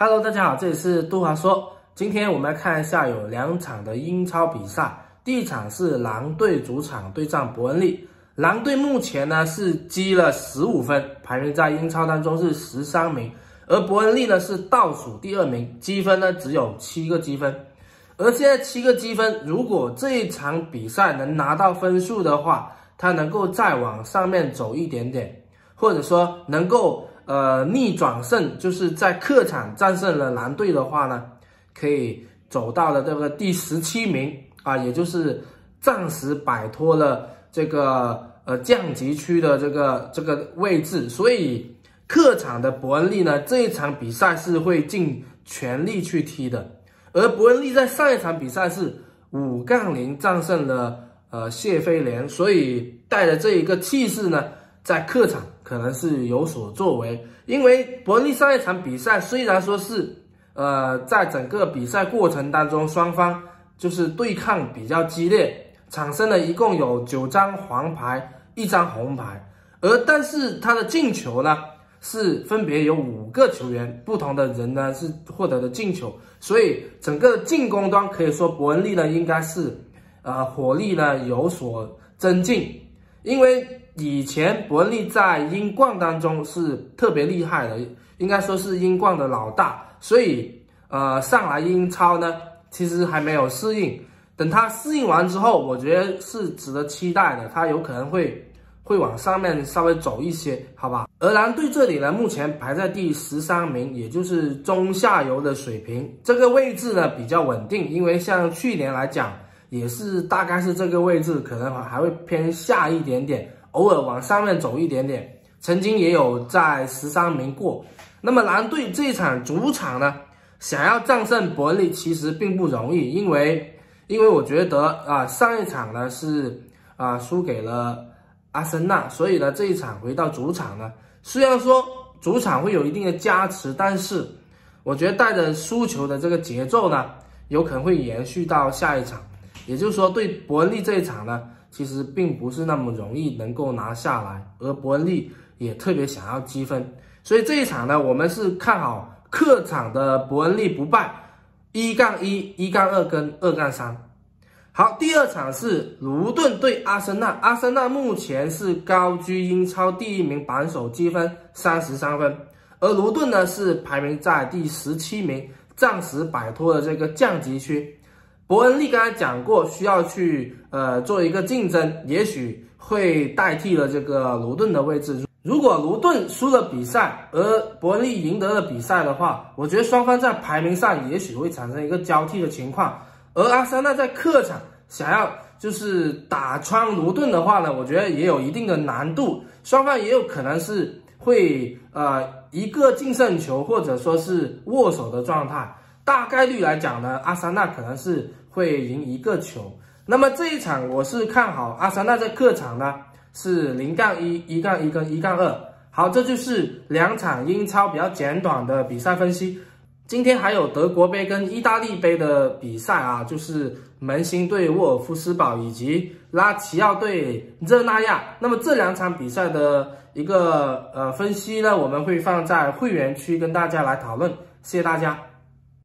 Hello，大家好，这里是杜华说。今天我们来看一下有两场的英超比赛。第一场是狼队主场对战伯恩利。狼队目前呢是积了十五分，排名在英超当中是十三名，而伯恩利呢是倒数第二名，积分呢只有七个积分。而现在七个积分，如果这一场比赛能拿到分数的话，他能够再往上面走一点点，或者说能够。呃，逆转胜就是在客场战胜了蓝队的话呢，可以走到了这个第十七名啊，也就是暂时摆脱了这个呃降级区的这个这个位置。所以客场的伯恩利呢，这一场比赛是会尽全力去踢的。而伯恩利在上一场比赛是五杠零战胜了呃谢菲联，所以带着这一个气势呢。在客场可能是有所作为，因为伯恩利上一场比赛虽然说是，呃，在整个比赛过程当中双方就是对抗比较激烈，产生了一共有九张黄牌，一张红牌，而但是他的进球呢是分别有五个球员不同的人呢是获得的进球，所以整个进攻端可以说伯恩利呢应该是，呃，火力呢有所增进，因为。以前伯利在英冠当中是特别厉害的，应该说是英冠的老大，所以呃上来英超呢，其实还没有适应。等他适应完之后，我觉得是值得期待的，他有可能会会往上面稍微走一些，好吧？而蓝队这里呢，目前排在第十三名，也就是中下游的水平，这个位置呢比较稳定，因为像去年来讲，也是大概是这个位置，可能还会偏下一点点。偶尔往上面走一点点，曾经也有在十三名过。那么蓝队这一场主场呢，想要战胜伯利其实并不容易，因为因为我觉得啊上一场呢是啊输给了阿森纳，所以呢这一场回到主场呢，虽然说主场会有一定的加持，但是我觉得带着输球的这个节奏呢，有可能会延续到下一场。也就是说，对伯恩利这一场呢。其实并不是那么容易能够拿下来，而伯恩利也特别想要积分，所以这一场呢，我们是看好客场的伯恩利不败，一杠一、一杠二跟二杠三。好，第二场是卢顿对阿森纳，阿森纳目前是高居英超第一名榜首，积分三十三分，而卢顿呢是排名在第十七名，暂时摆脱了这个降级区。伯恩利刚才讲过，需要去呃做一个竞争，也许会代替了这个卢顿的位置。如果卢顿输了比赛，而伯恩利赢得了比赛的话，我觉得双方在排名上也许会产生一个交替的情况。而阿森纳在客场想要就是打穿卢顿的话呢，我觉得也有一定的难度，双方也有可能是会呃一个净胜球或者说是握手的状态。大概率来讲呢，阿森纳可能是会赢一个球。那么这一场我是看好阿森纳在客场呢是零杠一、一杠一跟一杠二。好，这就是两场英超比较简短的比赛分析。今天还有德国杯跟意大利杯的比赛啊，就是门兴对沃尔夫斯堡以及拉齐奥对热那亚。那么这两场比赛的一个呃分析呢，我们会放在会员区跟大家来讨论。谢谢大家。